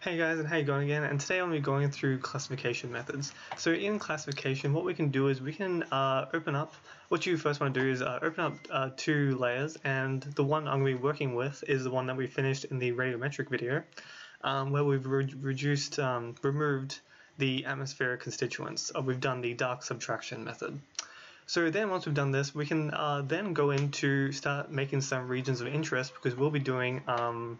Hey guys, and how you going again? And today I'm going to be going through classification methods. So in classification, what we can do is we can uh, open up, what you first want to do is uh, open up uh, two layers, and the one I'm going to be working with is the one that we finished in the radiometric video, um, where we've re reduced, um, removed the atmospheric constituents. We've done the dark subtraction method. So then once we've done this, we can uh, then go into start making some regions of interest because we'll be doing um,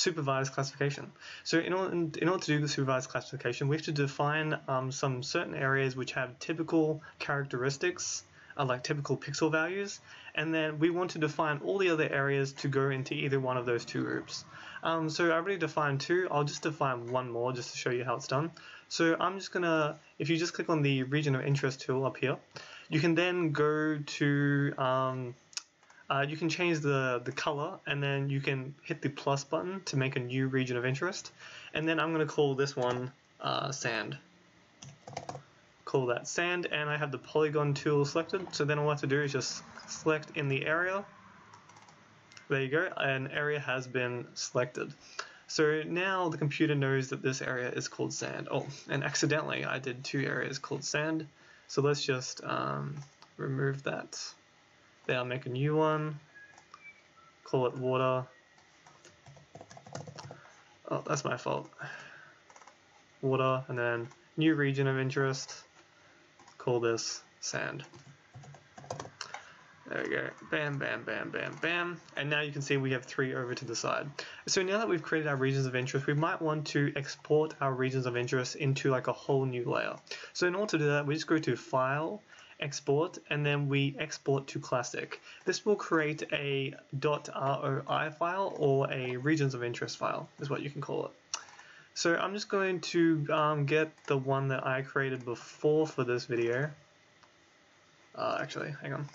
supervised classification. So in order, in order to do the supervised classification, we have to define um, some certain areas which have typical characteristics, uh, like typical pixel values, and then we want to define all the other areas to go into either one of those two groups. Um, so I've already defined two, I'll just define one more just to show you how it's done. So I'm just gonna, if you just click on the region of interest tool up here, you can then go to um, uh, you can change the, the color and then you can hit the plus button to make a new region of interest. And then I'm going to call this one uh, sand. Call that sand and I have the polygon tool selected. So then all I have to do is just select in the area. There you go, an area has been selected. So now the computer knows that this area is called sand. Oh, and accidentally I did two areas called sand. So let's just um, remove that. Then I'll make a new one, call it water. Oh, that's my fault. Water, and then new region of interest, call this sand. There we go. Bam, bam, bam, bam, bam. And now you can see we have three over to the side. So now that we've created our regions of interest, we might want to export our regions of interest into like a whole new layer. So in order to do that, we just go to File, export, and then we export to classic. This will create a .roi file or a regions of interest file is what you can call it. So I'm just going to um, get the one that I created before for this video. Uh, actually, hang on.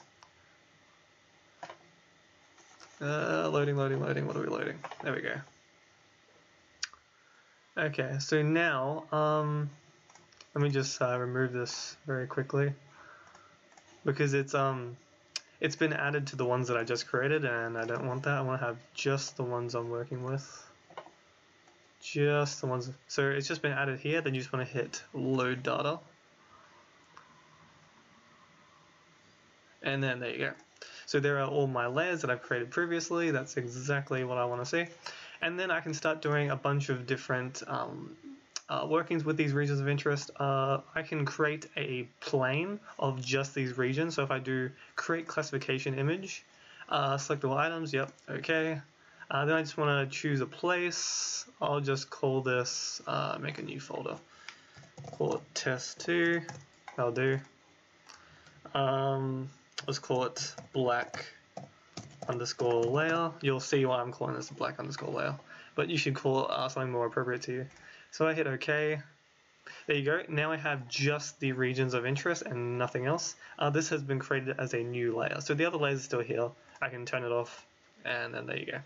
Uh, loading, loading, loading. What are we loading? There we go. Okay, so now, um, let me just uh, remove this very quickly because it's um it's been added to the ones that I just created and I don't want that. I want to have just the ones I'm working with. Just the ones. So it's just been added here. Then you just want to hit load data. And then there you go. So there are all my layers that I've created previously. That's exactly what I want to see. And then I can start doing a bunch of different um, uh, workings with these regions of interest, uh, I can create a plane of just these regions. So if I do create classification image, uh, items, yep, okay. Uh, then I just want to choose a place. I'll just call this, uh, make a new folder. Call it test2, that'll do. Um, let's call it black underscore layer. You'll see why I'm calling this black underscore layer, but you should call it uh, something more appropriate to you. So I hit OK. There you go. Now I have just the regions of interest and nothing else. Uh, this has been created as a new layer. So the other layers is still here. I can turn it off and then there you go.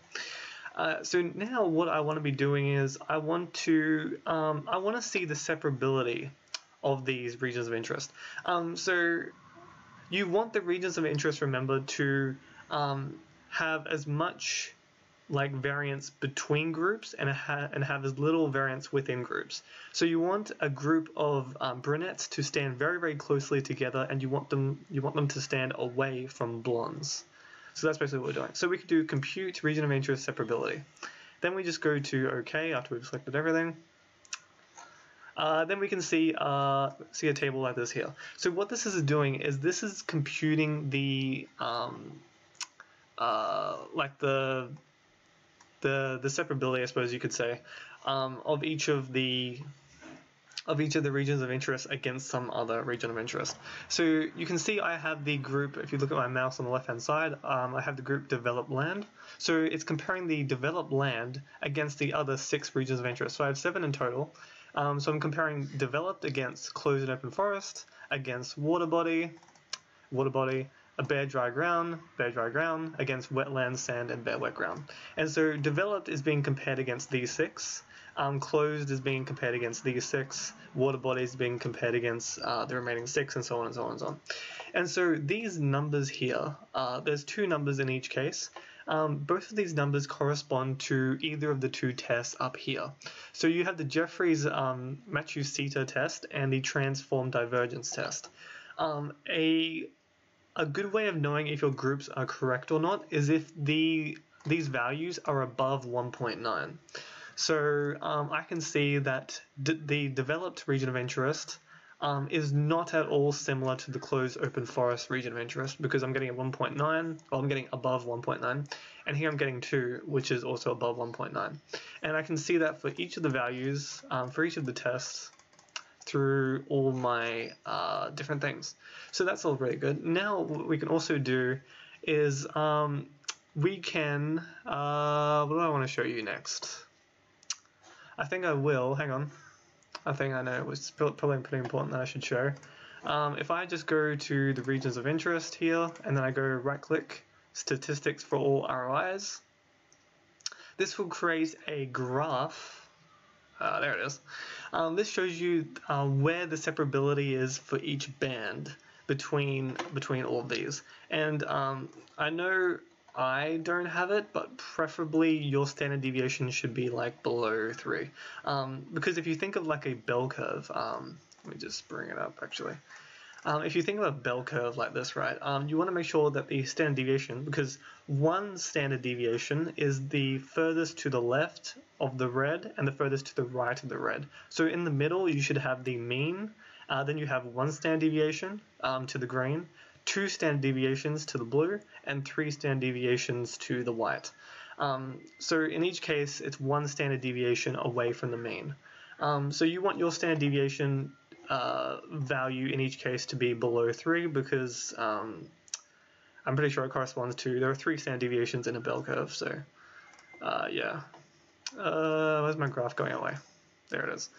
Uh, so now what I want to be doing is I want to um, I want to see the separability of these regions of interest. Um, so you want the regions of interest, remember, to um, have as much like variance between groups and, ha and have as little variance within groups. So you want a group of um, brunettes to stand very, very closely together and you want them you want them to stand away from blondes. So that's basically what we're doing. So we could do compute region of interest separability. Then we just go to OK after we've selected everything. Uh, then we can see uh, see a table like this here. So what this is doing is this is computing the um, uh, like the the the separability, I suppose you could say, um, of each of the of each of the regions of interest against some other region of interest. So you can see I have the group, if you look at my mouse on the left hand side, um, I have the group developed land. So it's comparing the developed land against the other six regions of interest. So I have seven in total. Um, so I'm comparing developed against closed and open forest, against water body, water body, bare dry ground, bare dry ground against wetland, sand, and bare wet ground. And so developed is being compared against these six. Um, closed is being compared against these six. Water bodies being compared against uh, the remaining six, and so on and so on and so on. And so these numbers here, uh, there's two numbers in each case. um, both of these numbers correspond to either of the two tests up here. So you have the Jeffries um, test and the transform divergence test. Um, a a good way of knowing if your groups are correct or not is if the these values are above 1.9. So um, I can see that the developed region of interest um, is not at all similar to the closed open forest region of interest because I'm getting a 1.9, well I'm getting above 1.9, and here I'm getting 2, which is also above 1.9. And I can see that for each of the values, um, for each of the tests, through all my uh, different things. So that's all really good. Now what we can also do is um, we can, uh, what do I want to show you next? I think I will, hang on. I think I know it was probably pretty important that I should show. Um, if I just go to the regions of interest here, and then I go right click, statistics for all ROIs, this will create a graph. Uh, there it is. Um, this shows you uh, where the separability is for each band between between all of these. And um, I know I don't have it, but preferably your standard deviation should be like below three. Um, because if you think of like a bell curve, um, let me just bring it up actually. Um, if you think of a bell curve like this, right, um, you want to make sure that the standard deviation, because one standard deviation is the furthest to the left of the red and the furthest to the right of the red. So in the middle, you should have the mean, uh, then you have one standard deviation um, to the green, two standard deviations to the blue, and three standard deviations to the white. Um, so in each case, it's one standard deviation away from the mean. Um, so you want your standard deviation uh, value in each case to be below 3 because um, I'm pretty sure it corresponds to, there are three standard deviations in a bell curve, so uh, yeah. Uh, where's my graph going away? There it is.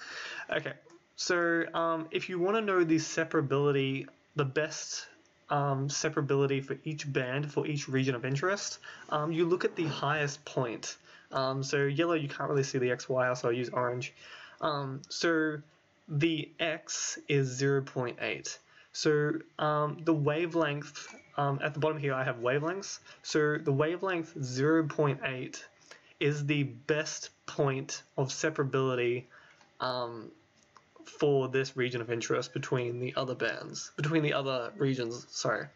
Okay, so um, if you want to know the separability, the best um, separability for each band, for each region of interest, um, you look at the highest point. Um, so yellow, you can't really see the XY, so I use orange. Um, so the X is 0.8. So um, the wavelength, um, at the bottom here I have wavelengths. So the wavelength 0.8 is the best point of separability um, for this region of interest between the other bands, between the other regions, sorry.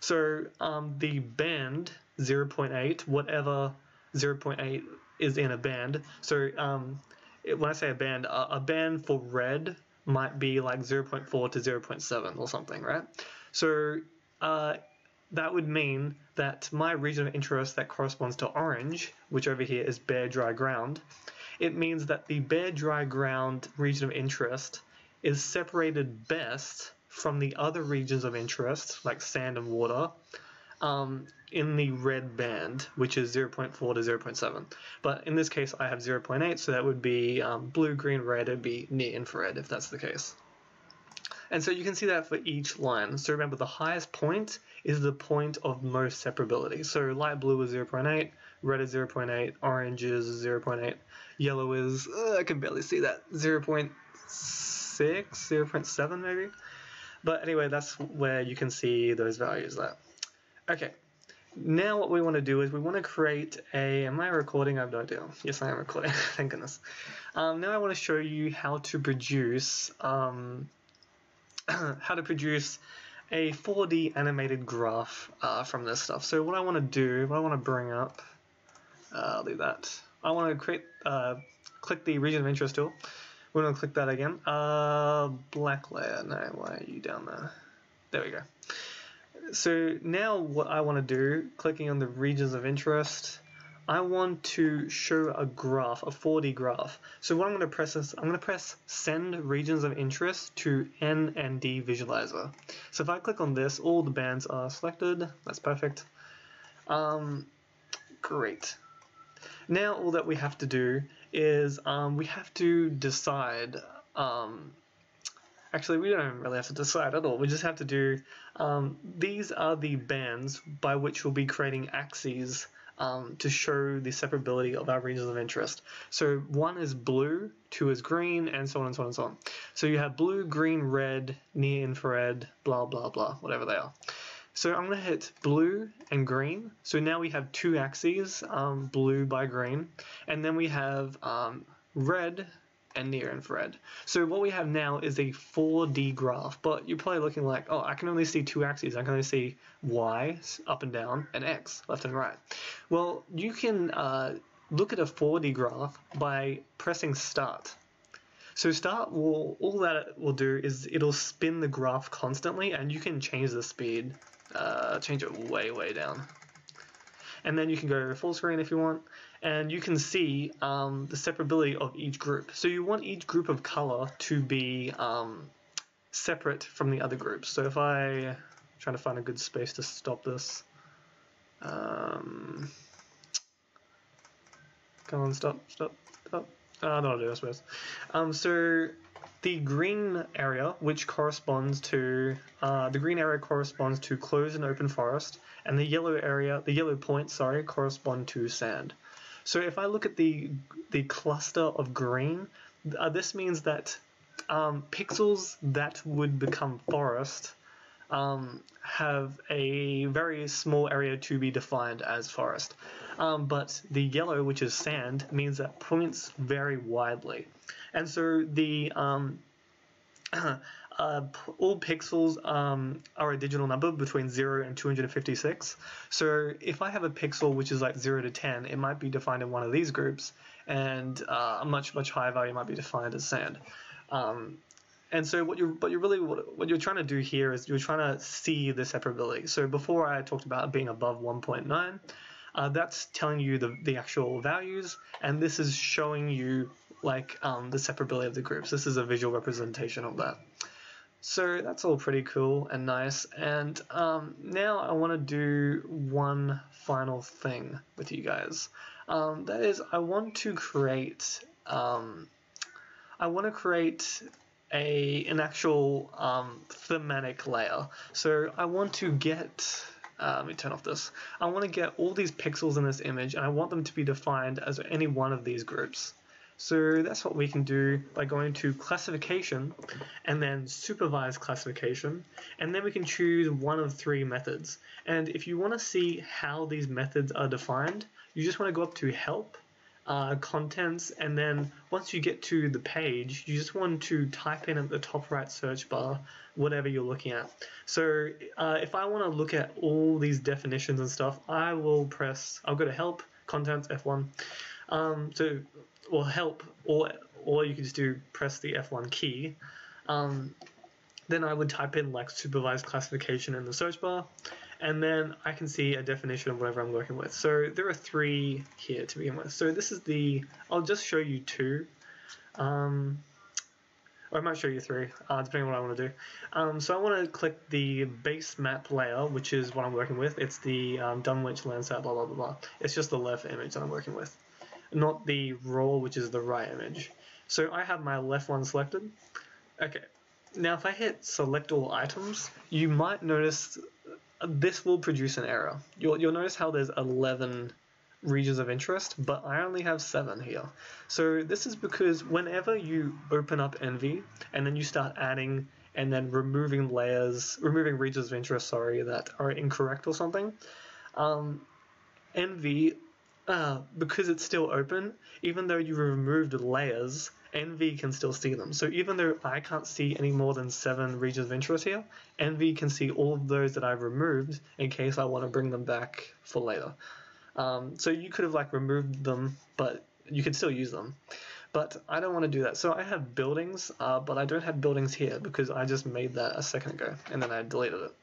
So um, the band 0.8, whatever 0.8 is in a band, so um, when I say a band, a, a band for red might be like 0.4 to 0.7 or something, right? So uh, that would mean that my region of interest that corresponds to orange, which over here is bare dry ground, it means that the bare dry ground region of interest is separated best from the other regions of interest, like sand and water, um, in the red band, which is 0.4 to 0.7. But in this case, I have 0.8, so that would be um, blue, green, red, it'd be near infrared if that's the case. And so you can see that for each line. So remember, the highest point is the point of most separability. So light blue is 0.8, red is 0.8, orange is 0.8, yellow is, uh, I can barely see that, 0.6, 0.7 maybe. But anyway, that's where you can see those values there. Okay, now what we want to do is we want to create a, am I recording? I have no idea. Yes, I am recording, thank goodness. Um, now I want to show you how to produce, um, how to produce a 4D animated graph uh, from this stuff. So what I want to do, what I want to bring up, uh, I'll do that. I want to create, uh, click the region of interest tool. We're going to click that again. Uh, black layer, no, why are you down there? There we go. So now what I want to do, clicking on the regions of interest, I want to show a graph, a 4D graph. So what I'm going to press is, I'm going to press send regions of interest to N and D visualizer. So if I click on this, all the bands are selected. That's perfect. Um, great. Now all that we have to do is um, we have to decide um, Actually, we don't really have to decide at all. We just have to do, um, these are the bands by which we'll be creating axes um, to show the separability of our regions of interest. So one is blue, two is green, and so on and so on and so on. So you have blue, green, red, near infrared, blah, blah, blah, whatever they are. So I'm going to hit blue and green. So now we have two axes, um, blue by green, and then we have um, red and near infrared. So what we have now is a 4D graph, but you're probably looking like, oh, I can only see two axes. I can only see Y, up and down, and X, left and right. Well, you can uh, look at a 4D graph by pressing start. So start will all that it will do is it'll spin the graph constantly, and you can change the speed, uh, change it way way down, and then you can go full screen if you want, and you can see um, the separability of each group. So you want each group of color to be um, separate from the other groups. So if I I'm trying to find a good space to stop this. Um, come on, stop, stop, stop. Uh, that'll do, I suppose. Um, so the green area, which corresponds to uh, the green area corresponds to closed and open forest, and the yellow area, the yellow points, sorry, correspond to sand. So if I look at the the cluster of green, uh, this means that um, pixels that would become forest um, have a very small area to be defined as forest. Um, but the yellow, which is sand, means that points vary widely. And so the um, uh, all pixels um, are a digital number between 0 and 256. So if I have a pixel which is like 0 to 10, it might be defined in one of these groups, and uh, a much, much higher value might be defined as sand. Um, and so what you're what you're really what you're trying to do here is you're trying to see the separability. So before I talked about being above 1.9, uh, that's telling you the the actual values, and this is showing you like um, the separability of the groups. This is a visual representation of that. So that's all pretty cool and nice. And um, now I want to do one final thing with you guys. Um, that is, I want to create. Um, I want to create a an actual um, thematic layer. So I want to get, uh, let me turn off this. I want to get all these pixels in this image and I want them to be defined as any one of these groups. So that's what we can do by going to classification and then supervise classification and then we can choose one of three methods. And if you want to see how these methods are defined, you just want to go up to help uh, contents, and then once you get to the page, you just want to type in at the top right search bar whatever you're looking at. So uh, if I want to look at all these definitions and stuff, I will press, I'll go to help, contents, F1. Um, so, or help, or, or you can just do press the F1 key. Um, then I would type in like supervised classification in the search bar, and then I can see a definition of whatever I'm working with. So there are three here to begin with. So this is the, I'll just show you two. Um, or I might show you three, uh, depending on what I want to do. Um, so I want to click the base map layer, which is what I'm working with. It's the um, Dunwich Landsat, blah, blah, blah, blah. It's just the left image that I'm working with, not the raw, which is the right image. So I have my left one selected. Okay, now if I hit select all items, you might notice this will produce an error. You'll, you'll notice how there's 11 regions of interest, but I only have 7 here. So this is because whenever you open up ENVI and then you start adding and then removing layers, removing regions of interest, sorry, that are incorrect or something, um, ENVI, uh, because it's still open, even though you removed layers, ENVI can still see them. So even though I can't see any more than seven regions of interest here, ENVI can see all of those that I've removed in case I want to bring them back for later. Um, so you could have like removed them, but you could still use them. But I don't want to do that. So I have buildings, uh, but I don't have buildings here because I just made that a second ago and then I deleted it.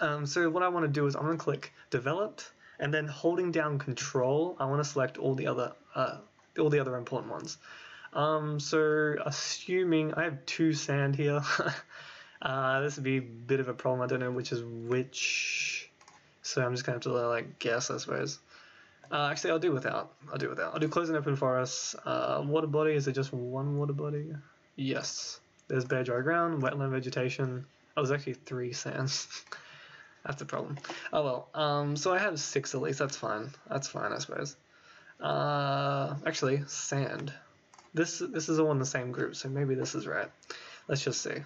Um, so what I want to do is I'm going to click developed and then holding down control, I want to select all the other uh, all the other important ones. Um, so assuming I have two sand here, uh, this would be a bit of a problem. I don't know which is which, so I'm just gonna have to like guess, I suppose. Uh, actually, I'll do without. I'll do without. I'll do closed and open forest. Uh, water body. Is it just one water body? Yes. There's bare dry ground, wetland vegetation. Oh, there's actually three sands. That's a problem. Oh well. Um, so I have six at least. That's fine. That's fine, I suppose. Uh, actually, sand. This this is all in the same group, so maybe this is right. Let's just see.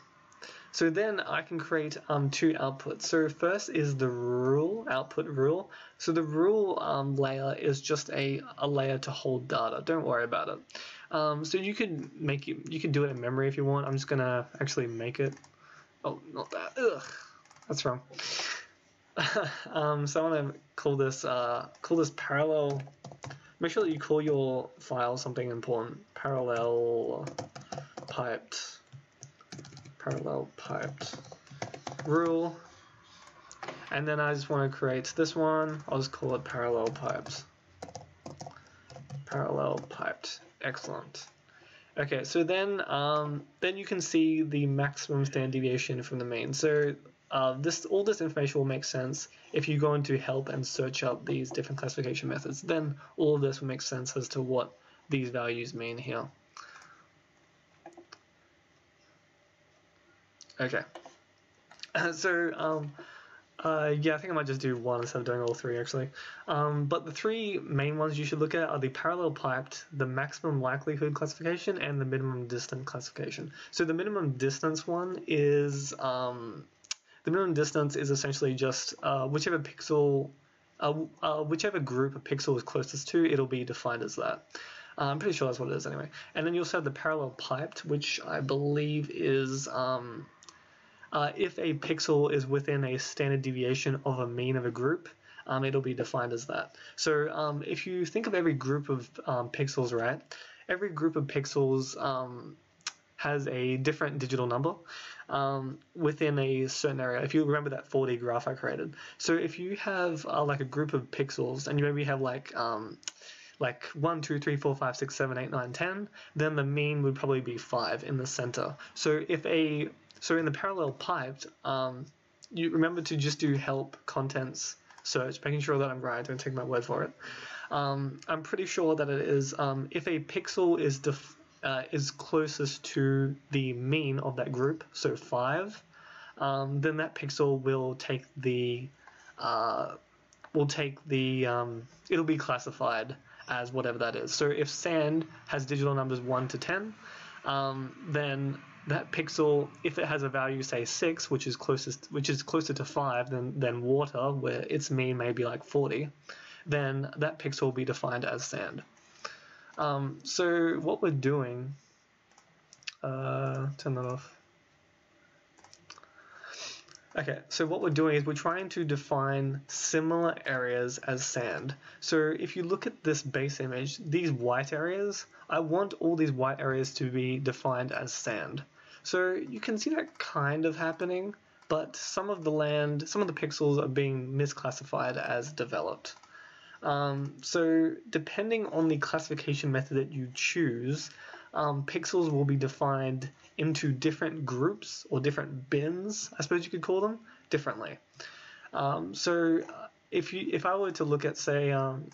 so then I can create um, two outputs. So first is the rule, output rule. So the rule um, layer is just a, a layer to hold data. Don't worry about it. Um, so you could make it, you can do it in memory if you want. I'm just gonna actually make it. Oh, not that. Ugh, that's wrong. um, so I want to call this uh, call this parallel. Make sure that you call your file something important. Parallel piped. Parallel piped rule. And then I just want to create this one. I'll just call it parallel piped. Parallel piped. Excellent. Okay, so then um, then you can see the maximum standard deviation from the mean. So uh, this all this information will make sense if you go into help and search up these different classification methods. Then all of this will make sense as to what these values mean here. Okay. so um, uh, yeah, I think I might just do one instead of doing all three actually. Um, but the three main ones you should look at are the parallel piped, the maximum likelihood classification, and the minimum distance classification. So the minimum distance one is um, the minimum distance is essentially just uh, whichever pixel, uh, uh, whichever group a pixel is closest to, it'll be defined as that. Uh, I'm pretty sure that's what it is anyway. And then you also have the parallel piped, which I believe is um, uh, if a pixel is within a standard deviation of a mean of a group, um, it'll be defined as that. So um, if you think of every group of um, pixels, right, every group of pixels um, has a different digital number um, within a certain area. If you remember that 4D graph I created. So if you have uh, like a group of pixels and you maybe have like um, like 1, 2, 3, 4, 5, 6, 7, 8, 9, 10, then the mean would probably be 5 in the center. So if a so in the parallel piped, um, you remember to just do help contents search, making sure that I'm right, don't take my word for it. Um, I'm pretty sure that it is um, if a pixel is def uh, is closest to the mean of that group, so 5, um, then that pixel will take the uh, will take the um, it'll be classified as whatever that is. So if sand has digital numbers 1 to 10, um, then that pixel, if it has a value say 6, which is closest which is closer to 5 than, than water, where its mean may be like 40, then that pixel will be defined as sand. Um, so what we're doing, uh, turn that off. Okay, so what we're doing is we're trying to define similar areas as sand. So if you look at this base image, these white areas, I want all these white areas to be defined as sand. So you can see that kind of happening, but some of the land, some of the pixels are being misclassified as developed. Um, so depending on the classification method that you choose, um, pixels will be defined into different groups or different bins, I suppose you could call them, differently. Um, so if you if I were to look at say um,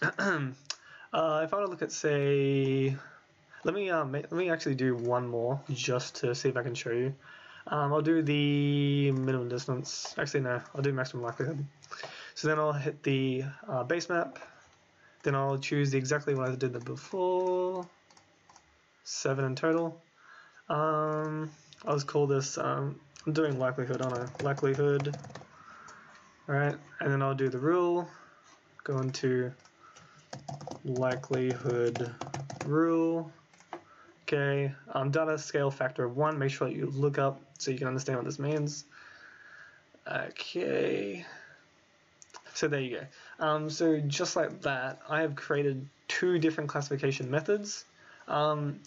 uh, if I were to look at say let me um, let me actually do one more just to see if I can show you. Um, I'll do the minimum distance. Actually, no, I'll do maximum likelihood. So then I'll hit the uh, base map. Then I'll choose the exactly what I did the before. Seven in total. Um, I'll just call this, um, I'm doing likelihood on a likelihood. Alright, and then I'll do the rule. Go into likelihood rule. Okay, um, data scale factor of 1. Make sure that you look up so you can understand what this means. Okay. So there you go. Um, so just like that, I have created two different classification methods. Um,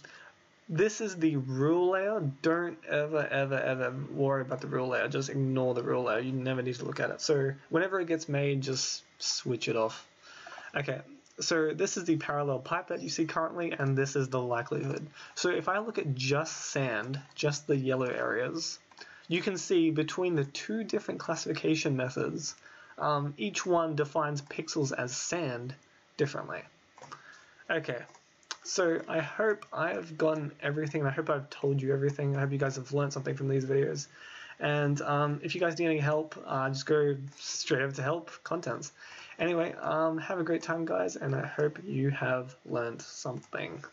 this is the rule layer. Don't ever, ever, ever worry about the rule layer. Just ignore the rule layer. You never need to look at it. So whenever it gets made, just switch it off. Okay, so this is the parallel pipe that you see currently, and this is the likelihood. So if I look at just sand, just the yellow areas, you can see between the two different classification methods, um, each one defines pixels as sand differently. Okay, so I hope I've gotten everything. I hope I've told you everything. I hope you guys have learned something from these videos. And um, if you guys need any help, uh, just go straight over to help contents. Anyway, um, have a great time, guys, and I hope you have learned something.